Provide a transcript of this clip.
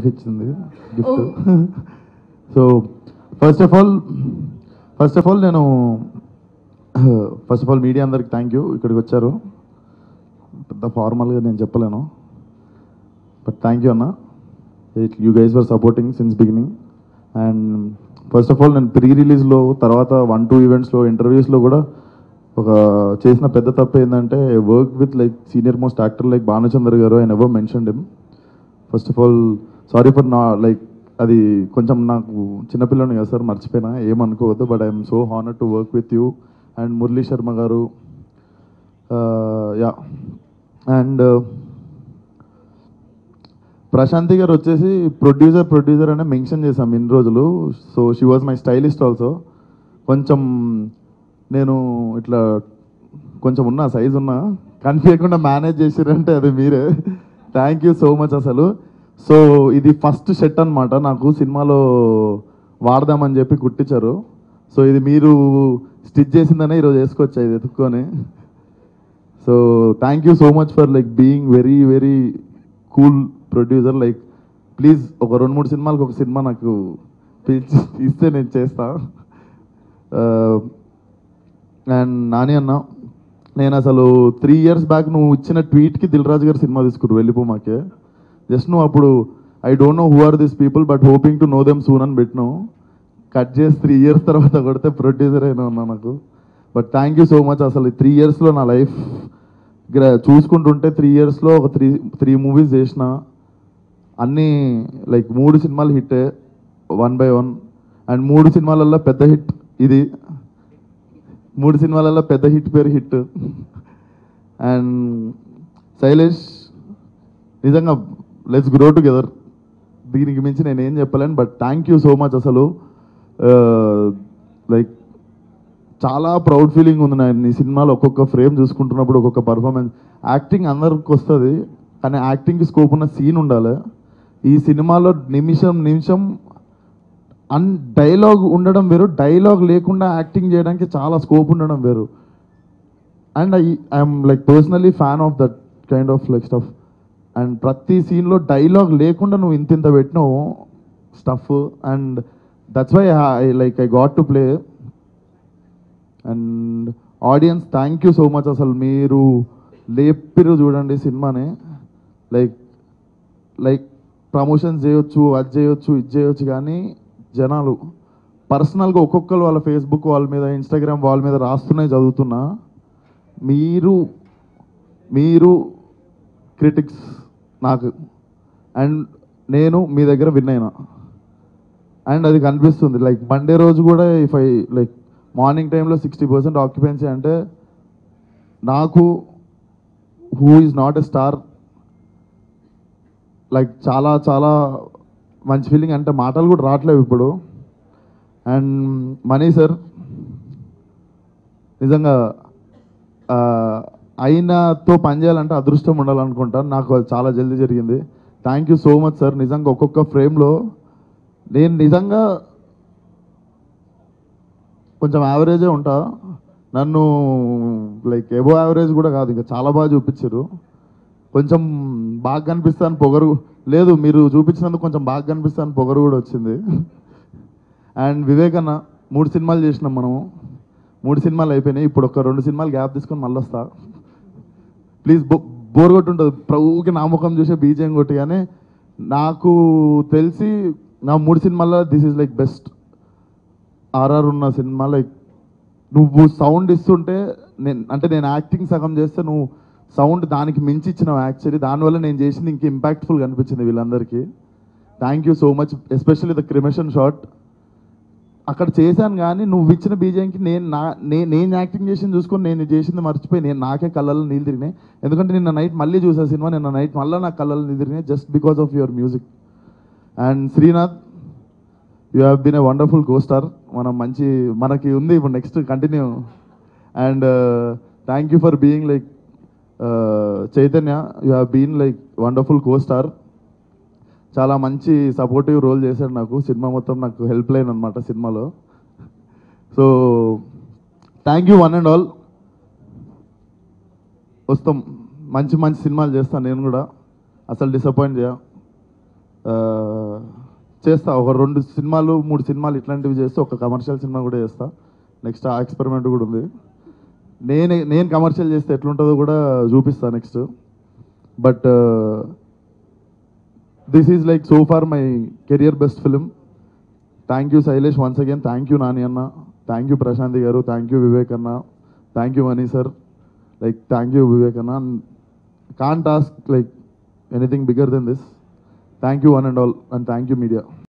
Wife ఇచ్చింది gift so first of all first of all నేను first of all media అందరికి thank you ఇక్కడికి వచ్చారు. పెద్ద ఫార్మల్గా నేను చెప్పలేను. బట్ థ్యాంక్ యూ అన్న. You guys were supporting since beginning and first of all నేను ప్రీ రిలీజ్లో తర్వాత వన్ టూ ఈవెంట్స్లో ఇంటర్వ్యూస్లో కూడా ఒక చేసిన పెద్ద తప్పు ఏంటంటే work with like senior most actor like Bhanuchander గారు. I never mention him first of all sorry for నా లైక్ అది కొంచెం నాకు చిన్నపిల్లని కదా సార్ మర్చిపోయినా ఏమనుకోవద్దు but I'm so honour to work with you and Murali Sharma గారు. యా అండ్ ప్రశాంతి గారు వచ్చేసి ప్రొడ్యూసర్ ప్రొడ్యూసర్ అనే మెన్షన్ చేశాం ఇన్ని రోజులు. So she was my stylist also కొంచెం నేను ఇట్లా కొంచెం ఉన్నా సైజ్ ఉన్నా కనిపించకుండా మేనేజ్ చేసిరంటే అది మీరే. థ్యాంక్ యూ సో మచ్ అసలు. సో ఇది ఫస్ట్ సెట్ అన్నమాట. నాకు సినిమాలో వాడదామని చెప్పి కుట్టించారు. సో ఇది మీరు స్టిచ్ చేసిందనే ఈరోజు వేసుకొచ్చా ఇది ఎత్తుక్కొని so thank you so much for like being very very cool producer like please ఒక రెండు మూడు సినిమాలకు ఒక సినిమా నాకు పిలిచి ఇస్తే నేను చేస్తా. Uh, అండ్ నాని అన్న నేను అసలు త్రీ ఇయర్స్ బ్యాక్ నువ్వు ఇచ్చిన ట్వీట్కి దిల్ రాజు గారు సినిమా తీసుకురు వెళ్ళిపో మాకే. జస్ట్ నువ్వు అప్పుడు I don't know who are this people but hoping to know them soon అని పెట్టినావు కట్ చేసి త్రీ ఇయర్స్ తర్వాత కొడితే ప్రొడ్యూసర్ అయినా ఉన్నా నాకు. But thank you so much అసలు త్రీ ఇయర్స్లో నా లైఫ్ చూసుకుంటుంటే త్రీ ఇయర్స్లో ఒక త్రీ త్రీ మూవీస్ చేసిన. అన్నీ లైక్ మూడు సినిమాలు hit one by one and మూడు సినిమాలలో పెద్ద హిట్ ఇది. మూడు సినిమాలలో పెద్ద హిట్ పేరు హిట్. అండ్ శైలేష్ నిజంగా లెట్స్ గ్రో టుగెదర్ దీనికి మించి నేను ఏం చెప్పలేను but thank you so much అసలు. Uh, లైక్ చాలా ప్రౌడ్ ఫీలింగ్ ఉంది నేను ఈ సినిమాలో ఒక్కొక్క ఫ్రేమ్ చూసుకుంటున్నప్పుడు ఒక్కొక్క పర్ఫార్మెన్స్ యాక్టింగ్ అందరికి వస్తుంది కానీ యాక్టింగ్కి స్కోప్ ఉన్న సీన్ ఉండాలి. ఈ సినిమాలో నిమిషం నిమిషం అన్ డైలాగ్ ఉండడం వేరు డైలాగ్ లేకుండా యాక్టింగ్ చేయడానికి చాలా స్కోప్ ఉండడం వేరు. And I I'm like personally fan of that kind of like stuff and ప్రతి సీన్లో డైలాగ్ లేకుండా నువ్వు ఇంత ఇంత పెట్టినావు stuff and that's why I like I got to play and audience thank you so much అసలు మీరు లేపిరు చూడండి సినిమాని. లైక్ లైక్ ప్రమోషన్స్ చేయొచ్చు అది చేయొచ్చు ఇది చేయొచ్చు కానీ జనాలు పర్సనల్గా ఒక్కొక్కరు వాళ్ళ ఫేస్బుక్ వాళ్ళ మీద ఇన్స్టాగ్రామ్ వాళ్ళ మీద రాస్తున్నాయి చదువుతున్నా. మీరు మీరు క్రిటిక్స్ నాకు. అండ్ నేను మీ దగ్గర విన్ అయినా. అండ్ అది కనిపిస్తుంది. లైక్ మండే రోజు కూడా ఇఫ్ ఐ లైక్ మార్నింగ్ టైంలో సిక్స్టీ పర్సెంట్ ఆక్యుపెన్సీ అంటే నాకు who is not a star like చాలా చాలా మంచి ఫీలింగ్ అంటే మాటలు కూడా రావట్లేవు ఇప్పుడు. అండ్ మనీ సార్ నిజంగా uh, ఆయనతో పనిచేయాలంటే అదృష్టం ఉండాలనుకుంటాను. నాకు అది చాలా జల్దీ జరిగింది. Thank you so much sir నిజంగా ఒక్కొక్క ఫ్రేమ్లో నేను నిజంగా కొంచెం యావరేజే ఉంటా. నన్ను లైక్ ఎబో యావరేజ్ కూడా కాదు ఇంకా చాలా బాగా చూపించారు. కొంచెం బాగా కనిపిస్తాను పొగరు లేదు మీరు చూపించినందుకు కొంచెం బాగా కనిపిస్తాను పొగరు కూడా వచ్చింది. అండ్ వివేకన్న మూడు సినిమాలు చేసినాం మనము. మూడు సినిమాలు అయిపోయినాయి. ఇప్పుడు ఒక రెండు సినిమాలు గ్యాప్ తీసుకొని మళ్ళీ వస్తా ప్లీజ్ బో బోర్ కొట్టుంటుంది ప్రభుకి నా ముఖం చూసే బీజేం కొట్టి కానీ నాకు తెలిసి నా మూడు సినిమాల్లో this is like best RR ఉన్న సినిమా లైక్ నువ్వు సౌండ్ ఇస్తుంటే నేను అంటే నేను యాక్టింగ్ సగం చేస్తే నువ్వు సౌండ్ దానికి మించి ఇచ్చినావు యాక్చువల్లీ దానివల్ల నేను చేసింది ఇంక ఇంపాక్ట్ఫుల్ అనిపించింది వీళ్ళందరికీ. Thank you so much especially the cremation shot అక్కడ చేశాను కానీ నువ్వు ఇచ్చిన బీజేంకి నేను నా నే- నేను యాక్టింగ్ చేసింది చూసుకొని నేను చేసింది మర్చిపోయి నేను నాకే కళ్ళల్లో నీళ్ళు తిరిగినాయి. ఎందుకంటే నిన్న నైట్ మళ్ళీ చూసా సినిమా నిన్న నైట్ మళ్ళీ నా కళ్ళల్లో నీళ్ళు తిరిగినాయి just because of your music and Srinath you have been a wonderful co star మనం మంచి మనకి ఉంది ఇప్పుడు next continue and thank you for being like Chaitanya you have been like wonderful co star చాలా మంచి సపోర్టివ్ రోల్ చేశాడు నాకు. Cinema మొత్తం నాకు హెల్ప్ లైన్ అనమాట సినిమాలో. So thank you one and all వస్తాం. మంచి మంచి సినిమాలు చేస్తాను నేను కూడా. అసలు డిసప్పాయింట్ చేయ. చేస్తా. ఒక రెండు సినిమాలు మూడు సినిమాలు ఇట్లాంటివి చేస్తే. ఒక కమర్షియల్ సినిమా కూడా చేస్తా. నెక్స్ట్ ఆ ఎక్స్పెరిమెంట్ కూడా ఉంది. నేనే నేను కమర్షియల్ చేస్తే ఎట్లుంటుందో కూడా చూపిస్తాను next but this is like so far my career best film thank you Shailesh once again thank you Nani అన్న థ్యాంక్ యూ ప్రశాంతి గారు థ్యాంక్ యూ వివేక్ అన్న thank you Mani sir like thank you Vivek అన్న can't ask like anything bigger than this thank you one and all and thank you media